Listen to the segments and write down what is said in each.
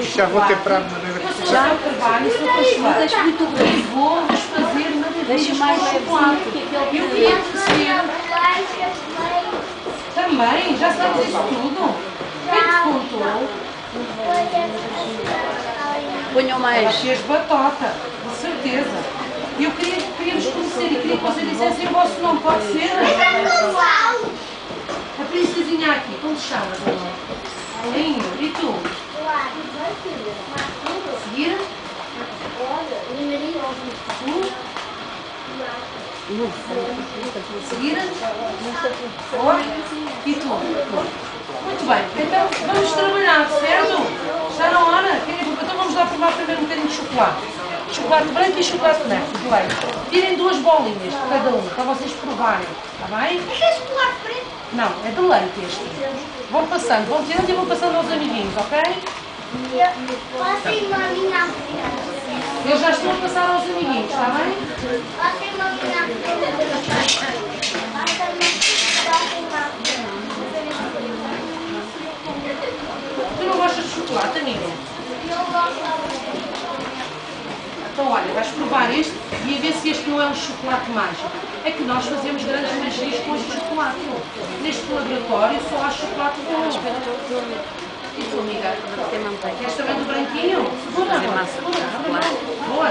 Já vou ter para já trabalho, sou apaixonada. Deixa muito grande. Vou-vos fazer maravilhas Deixa mais levezinho chocolate. que aquele Eu que- queria perceber também, já sabes isso tudo? Quem te contou? Ponham mais. Fez batata, com certeza. E eu queria, queria vos conhecer e queria que vocês dissessem o vosso nome, pode ser? A princesinha aqui, como te chamas, amor? Alinho, e tu? Seguir? Tu? E tu? Muito bem, então vamos trabalhar, certo? Está na hora? Querem- Então vamos lá provar primeiro um bocadinho de chocolate. Chocolate branco e chocolate negro, de leite. Tirem duas bolinhas de cada um, para vocês provarem, está bem? Não, é de leite este. Vão passando, vão tirando e vão passando aos amiguinhos, ok? Eles já estão a passar aos amiguinhos, está bem? Tu não gostas de chocolate, amigo? Então olha, vais provar ver se este não é um chocolate mágico. É que nós fazemos grandes magias com este chocolate. Neste laboratório só há chocolate bom. E tu, amiga? Queres também do branquinho? Segura, amor. Segura. Boa.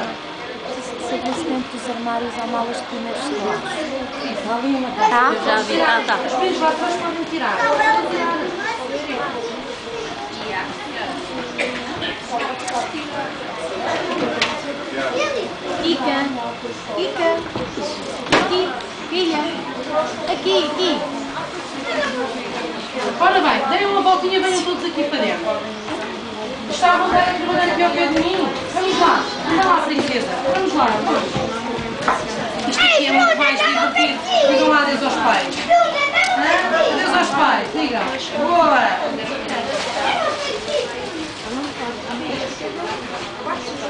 Sempre dentro dos armários há malas de primeiros. Há ali uma tá? Já vi, tá, tá. Os meninos lá atrás podem tirar. Kika, Kika, aqui, filha, aqui, aqui. Ora bem, deem uma voltinha, venham todos aqui para dentro. Está a vontade a trabalhar aqui ao pé de mim? Vamos lá, anda lá, princesa. Vamos lá, vamos. Isto aqui é muito mais divertido. Digam lá adeus aos pais. Adeus aos pais, digam. Boa!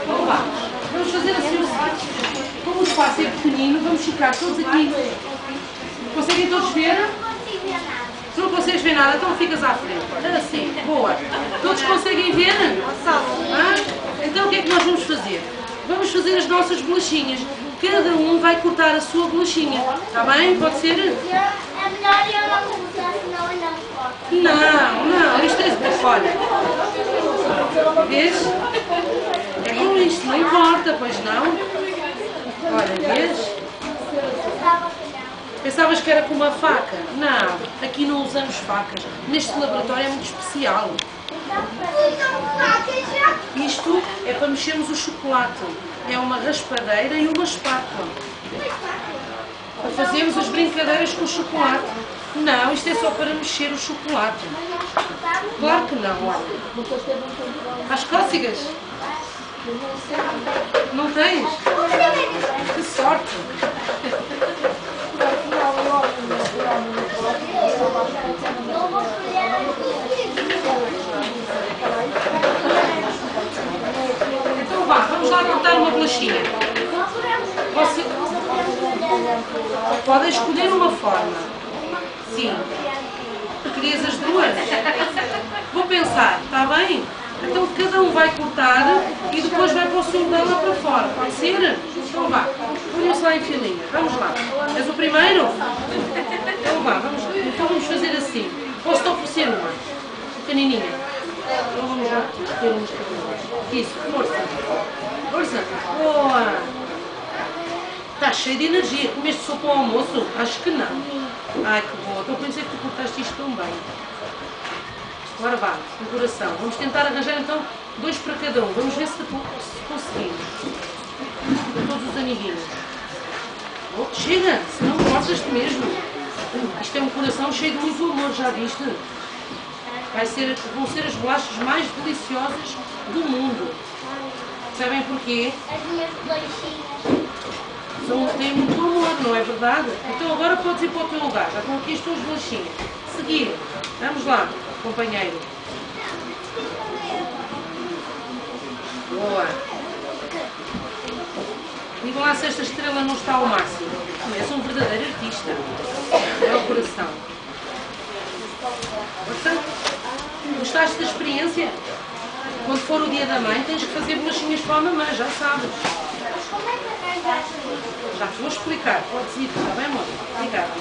Vamos lá. Vamos fazer assim o seguinte. Como o pequenino, vamos ficar todos aqui. Conseguem todos ver? Se não consegues ver nada, então ficas à frente. Assim, boa. Todos conseguem ver? Hã? Então o que é que nós vamos fazer? Vamos fazer as nossas bolachinhas. Cada um vai cortar a sua bolachinha. Está bem? Pode ser? É melhor eu não começar, senão eu não. Não, não, isto é. Olha. Vês? É com isto, não importa, pois não? Olha, vês? Pensavas que era com uma faca? Não, aqui não usamos facas. Neste laboratório é muito especial. Isto é para mexermos o chocolate. É uma raspadeira e uma espátula. Para fazermos as brincadeiras com o chocolate. Não, isto é só para mexer o chocolate. Claro que não. As cócegas? Não tens? Que sorte! Então vá, vamos lá cortar uma bolachinha. Você pode escolher uma forma. Sim. Querias as duas? Vou pensar, está bem? Então cada um vai cortar e depois vai para o lugar lá para fora. Pode ser? Então vá. Ponham-se lá em filinha. Vamos lá. És o primeiro? Então vá, vamos, então vamos fazer assim. Posso-te oferecer uma? Pequenininha. Então vamos lá ter pequeninas. Isso, força. Força. Boa. Está cheio de energia. Comeste sopa ao almoço? Acho que não. Ai, que boa. Então pensei que tu cortaste isto tão bem. Agora vá, no coração. Vamos tentar arranjar então dois para cada um. Vamos ver se, se conseguimos. Com todos os amiguinhos. Oh, chega, se não cortas-te mesmo. Isto é um coração cheio de muito amor, já viste? Vai ser, vão ser as bolachas mais deliciosas do mundo. Sabem porquê? As minhas bolachinhas. São, têm muito amor, não é verdade? Então agora podes ir para o teu lugar. Já estão aqui as tuas bolachinhas. Seguir. Vamos lá, companheiro. Boa. Digam lá se esta estrela não está ao máximo. És um verdadeiro artista. É o coração. Força. Gostaste da experiência? Quando for o dia da mãe, tens que fazer bolachinhas para a mamãe, já sabes. Já te vou explicar. Podes ir, está bem, amor? Obrigada.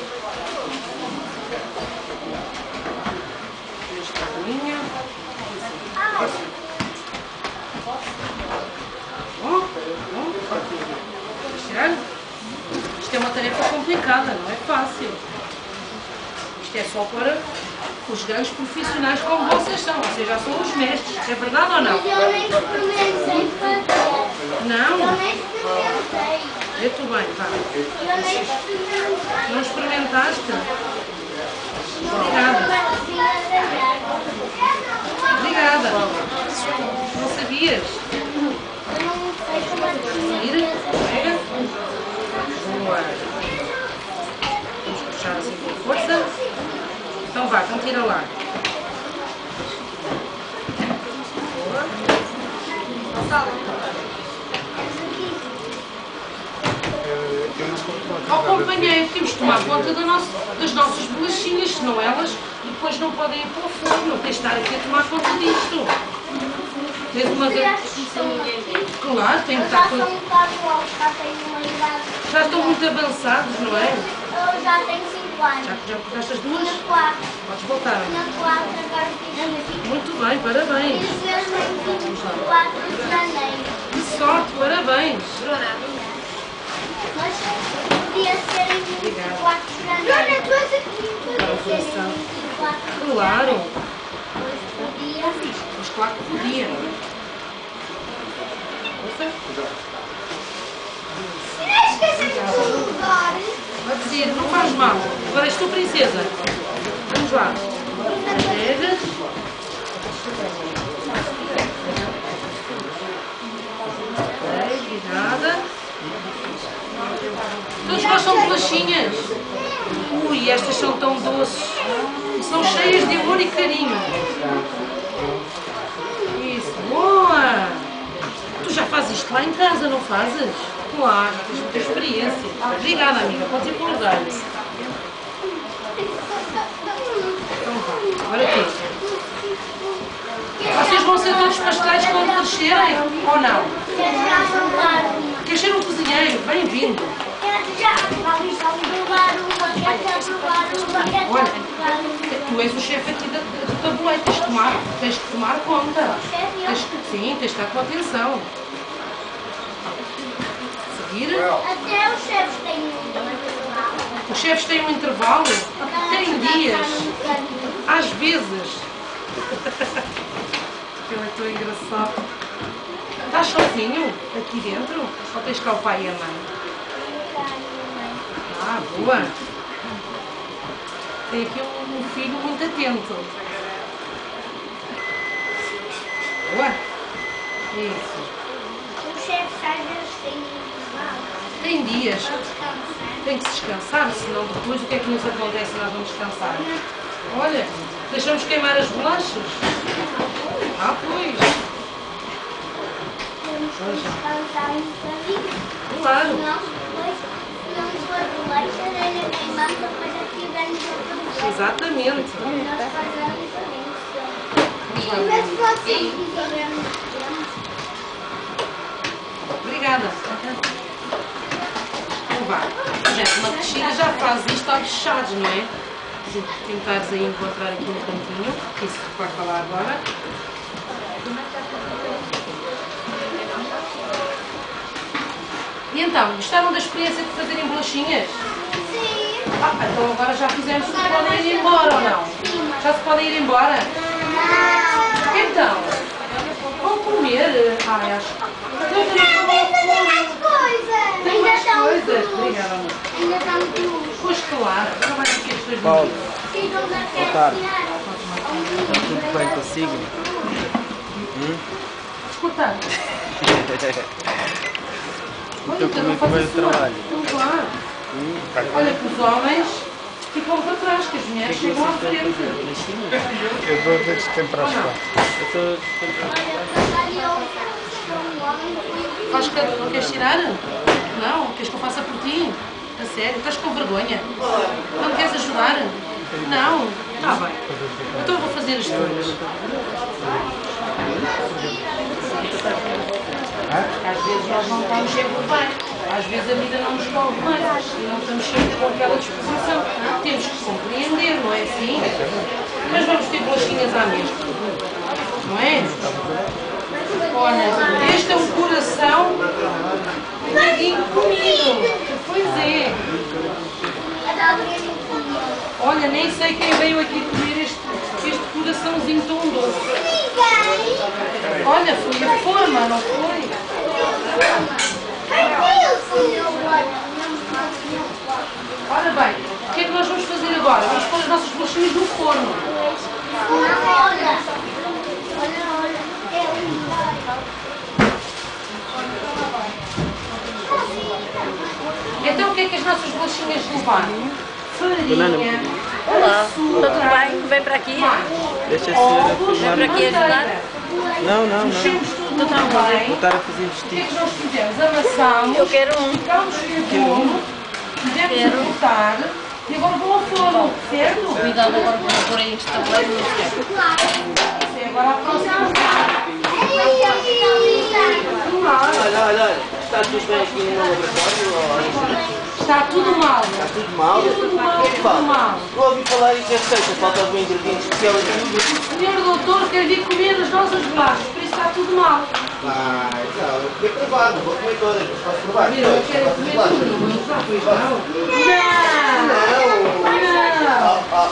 Esta linha. Bom, bom, ótimo. Vamos tirar? Isto é uma tarefa complicada, não é fácil. Isto é só para os grandes profissionais como vocês são. Vocês já são os mestres. É verdade ou não? Eu nem experimentei. Não? Eu nem experimentei. Bem. Eu nem experimentei. Não experimentaste? Obrigada. Não sabias? É pega. Boa. Vamos puxar assim com força. Então vá, então tira lá. Boa. Ó companheiro, temos que tomar conta do nosso- das nossas bolachinhas, senão elas depois não podem ir para o forno. Tens de estar aqui a tomar conta disto. Tens uma... Já estão aqui. Claro, tem que estar já com... já estão muito avançados, não é? Eu já tenho 5 anos. Já, já cortaste as duas? Tinha 4. Podes voltar. Tinha 4, agora fiz Muito bem, parabéns. Fiz vezes em 24 de janeiro. Que sorte, parabéns. Mas podia ser em 24 de janeiro. tu és aqui. 24 de Claro, mas claro que podia. Força. Se esquecer de lugar. Pode ser, não faz mal. Agora és tu, princesa. Vamos lá. Pega. Obrigada. Todos gostam de bolachinhas? Ui, estas são tão doces. São cheias de amor e carinho. Isso, boa! Tu já fazes isto lá em casa, não fazes? Claro, tens muita experiência. Obrigada, amiga. Podes ir para o lugar. Então agora quê? Vocês vão ser todos pastéis quando crescerem ou não? Quer ser um cozinheiro? Bem-vindo. Olha. Tu és o chefe aqui do tabuleiro, tens de tomar, tens de tomar conta. Tens, sim, tens de estar com atenção. Seguir. Até os chefes têm um Os chefes têm um intervalo? Têm dias. Às vezes. Eu é tão engraçado. Estás sozinho aqui dentro? Ou tens cá o pai e a mãe? Ah, boa. Tem aqui um, filho muito atento. Boa. Isso. Os chefes às vezes um Tem dias. Tem que se descansar, senão depois o que é que nos acontece nós vamos descansar? Olha, deixamos queimar as bolachas. Ah, pois. Temos que descansar um bocadinho. Claro. Exatamente. Obrigada. Então vá. Exemplo, uma bexiga já faz isto aos fechados, não é? Tentares aí encontrar aqui no cantinho, que isso vai falar agora. E então, gostaram da experiência de fazerem bolachinhas? Sim. Ah, então agora já fizemos tudo, podem ir embora ou não? Já se podem ir embora? Não. Então, vão comer. Ai, acho. Não, ainda tem mais coisas. Tem Ainda mais coisas. Obrigada, amor. Ainda está um cruz. Pois claro, não vai ter as coisas Paulo. Boa tarde. Está Tudo bem consigo? Escutar. Então como é que vai o trabalho? Então, claro. Hum? Olha que os homens ficam para trás, que as mulheres chegam à frente. Eu dou dois temperos Ou não? Eu estou a comprar. Faz que queres tirar? Não? Queres que eu faça por ti? A sério? Estás com vergonha? Não queres ajudar? Não? Está bem. Então eu vou fazer as tuas. Às vezes nós não estamos sempre bem. Às vezes a vida não nos corre bem e não estamos sempre com aquela disposição. Temos que compreender, não é assim? Mas vamos ter bolachinhas à mesa. Não é? Olha, este é um coração nadinho comido. Pois é. Olha, nem sei quem veio aqui comer este, este coraçãozinho tão doce. Olha, foi a forma, não foi? Ora bem, o que é que nós vamos fazer agora? Vamos pôr as nossas bolachinhas no forno. Então o que é que as nossas bolachinhas levaram? Farinha, Olá, açúcar, está tudo bem? Vem para aqui? Deixa a senhora. Vem para aqui ajudar? Não, não, não. Mexemos tudo Então, muito bem. Vou estar a fazer O que é vestidos. que nós fizemos? Amassámos, Eu quero um. ficámos com o bolo, fizemos a cortar e agora vão ao forno, certo? Cuidado agora para pôr aí este tabuleiro no. Isso é agora a próxima Olha, olha, olha, está tudo bem aqui no laboratório? Está tudo mal. Está tudo mal? Tudo mal, O que é que tudo mal. Eu ouvi falar isso é receita, falta algum ingrediente especial aqui. O senhor doutor quer vir comer as nossas bolachas, por isso está tudo mal. Ah, não, eu queria provar, não vou comer todas, mas posso provar. Viram, eu quero comer tudo, mas não está, pois não. Não! Não! Ah, ah,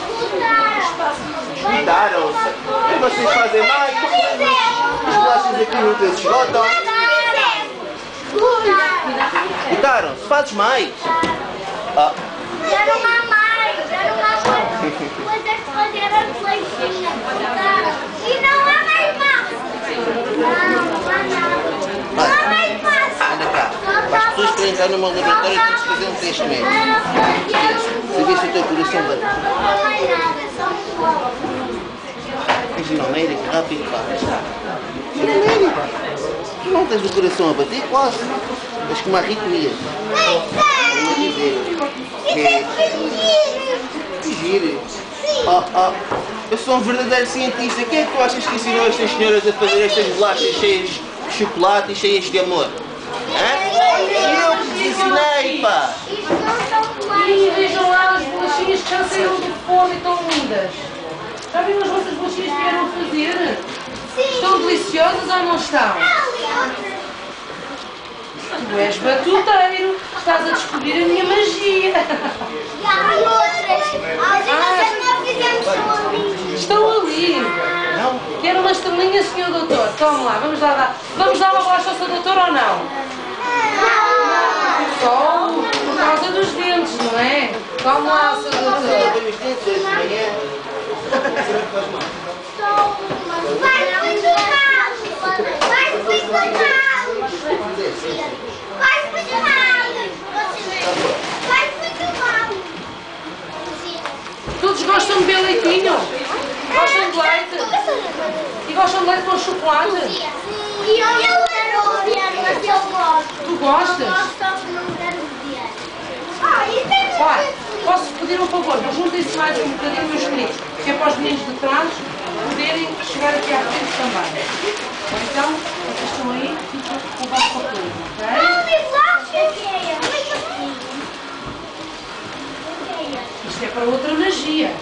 Mudaram, e vocês fazem mais? As bolachas aqui nunca se esgotam. Mudaram, se fazes mais. Já não há mais, já não há mais fazer as bolachinhas. E não há mais massa. Não, não há nada. Não há mais massa. anda cá. Para as pessoas para entrar laboratório têm que se fazer um teste médico. Saber se o teu coração bate. Não há mais nada, só um pouco. Médico, rápido, pá. Ao médico. Tu não tens o coração a bater quase. Tens que uma arritmia. Nem sei. É. Que giro. Oh, oh. Eu sou um verdadeiro cientista. Quem é que tu achas que ensinou estas senhoras a fazer estas bolachas cheias de chocolate e cheias de amor? Hã? Eu que te ensinei, pá. Não são E vejam lá as bolachinhas que já saíram do forno e estão lindas. Já viram as vossas bolachinhas que vieram fazer? Estão deliciosas ou não estão? Tu és batuteiro, estás a descobrir a minha magia. E há outras. As outras que nós fizemos. Estão ali. Quero uma estrelinha, senhor doutor. Tome lá, vamos lá dar. Vamos dar uma bolacha ao seu doutor ou não? Só por causa dos dentes, não é? Tome lá, seu doutor. Lavei os dentes hoje de manhã. Vai muito mal. Vai muito mal. Vai muito mal. Vai muito mal. Todos gostam de beber leitinho? Gostam de leite? E gostam de leite com chocolate? E eu não quero ver, mas eu gosto. Tu gostas? Gosto, só que não quero ver. Ah, posso pedir um favor? Juntem-se mais um bocadinho, meus queridos, que é para os meninos de trás poderem chegar aqui à frente também. Então, aí, ficam com o vosso papel, ok? Isto é para outra magia.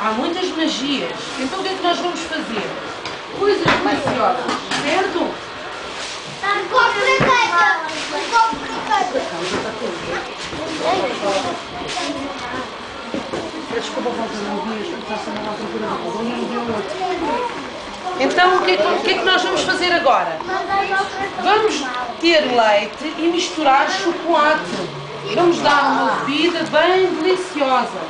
Há muitas magias. Então o que é que nós vamos fazer? Coisas deliciosas, certo? Um copo de caixa. Um copo de caixa. Desculpa, volta, não vi, está sendo à procura do bolo, não vi outro. Então, o que, é que, o que é que nós vamos fazer agora? Vamos ter leite e misturar chocolate. Vamos dar uma bebida bem deliciosa.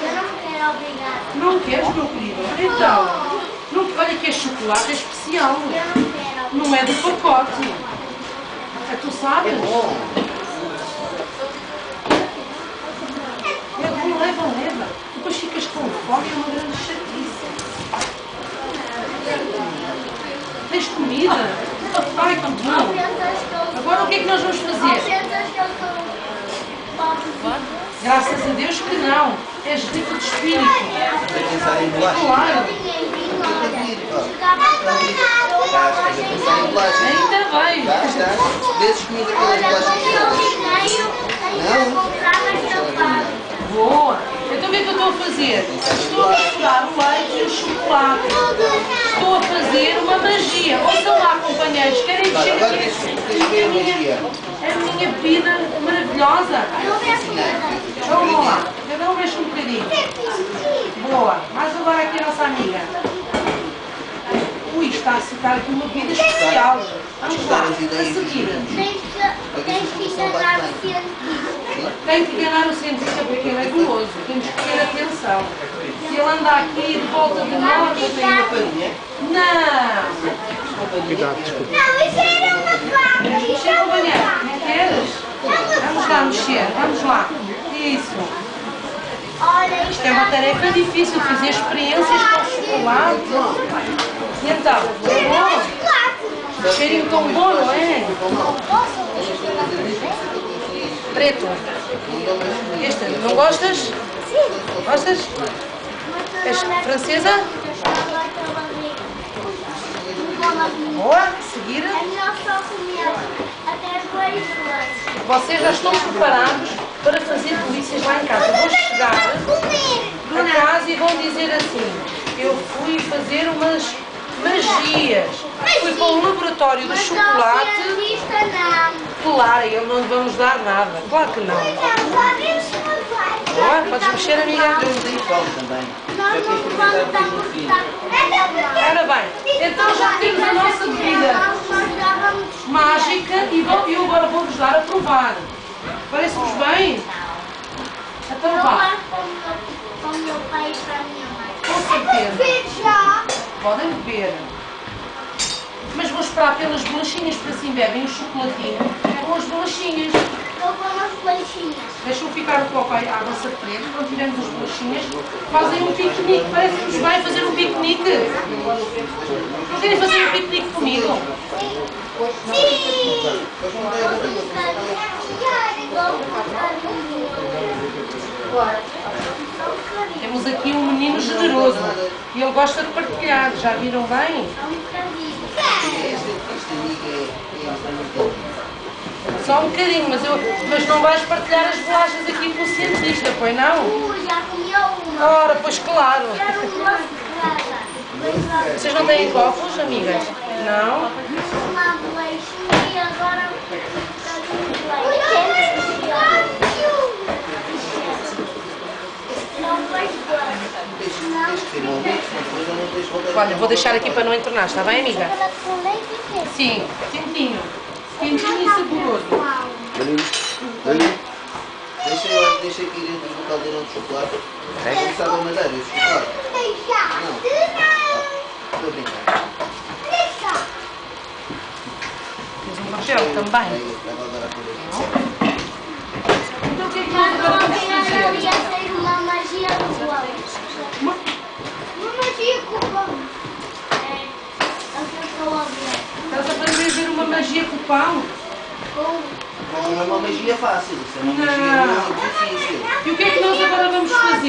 Eu não quero, obrigada. Não queres, meu querido? Então, não, olha que é chocolate é especial. Eu não quero. Não é do pacote. É, tu sabes? É bom. É bom, leva, leva. Depois ficas com fome, é uma grande chatice. Tens comida? Ai, que bom. Pensas que eu Agora o que é que nós vamos fazer? Graças a Deus que não. És rico de espírito. Vai. Claro. Ainda bem. Já está. Vezes comigo aquelas Olha, bolachas quando eu que é que eu estou a fazer? Estou a misturar o leite e o chocolate. Estou a fazer uma magia. Ouçam lá, companheiros, querem mexer aqui? tens que ver a. A minha bebida maravilhosa. Então vamos lá. Cada um mexe um bocadinho. Boa. Mais agora aqui a nossa amiga. Ui, está a secar aqui uma bebida especial. Vamos lá. A seguir. Tens que enganar o cientista. Tem que enganar o cientista porque ele é guloso. Temos que ter atenção. Se ele anda aqui de volta de nós, eu tenho... Farinha. Não! Cuidado, desculpa. Não, isso era uma vaca. Isso Mexer, é uma vaca. Não queres? Vamos lá mexer. Vamos lá. Isso. Isto é uma tarefa difícil, fazer experiências com chocolate. E então, é bom? Cheirinho tão bom, não é? Preto. Este, não gostas? Gostas? És francesa? Boa. Seguir. Vocês já estão preparados para fazer polícias lá em casa. Vão chegar a casa e vão dizer assim: Eu fui fazer umas magias. Fui para um laboratório de chocolate. Claro, ele não vamos dar nada. Claro que não. Vai. Boa, podes mexer, amiga. Nós não vamos dar por estar. Ora bem, então já temos a nossa bebida mágica e vou- eu agora vou-vos dar a provar. Parece-vos bem? Então vá, é como como meu pai e para a minha mãe. com certeza. Podem beber. Vou esperar pelas bolachinhas para assim bebem o chocolatinho com as bolachinhas. Eu como as bolachinhas. Deixam ficar o copo à vossa frente, quando tivermos as bolachinhas, fazem um piquenique. Parece-vos bem fazer um piquenique. Não querem fazer um piquenique comigo? Sim. Temos aqui um menino generoso e ele gosta de partilhar. Já viram bem? Só um bocadinho, mas, eu, mas não vais partilhar as bolachas aqui com o cientista, pois não? Já comeu uma. Ora, pois claro. Vocês não têm copos, amigas? Não? Uma e agora um bocadinho de leite. Não vai Olha, vou deixar aqui para não entornar, está bem, amiga? E. Sim, quentinho. Quentinho e saboroso. Dali, dali. Deixa, eu- deixa aqui dentro do caldeirão de chocolate. É como sabe a madeira, esse chocolate. Deixa. Não. Estou a brincar. Deixa. Tens um papel também. Então o que é que nós vamos fazer? Magia do Uma magia com pão. É. Estás a fazer uma magia com o pão? Com não é uma magia fácil, isso é uma Não. magia muito difícil. E o que é que nós agora vamos fazer?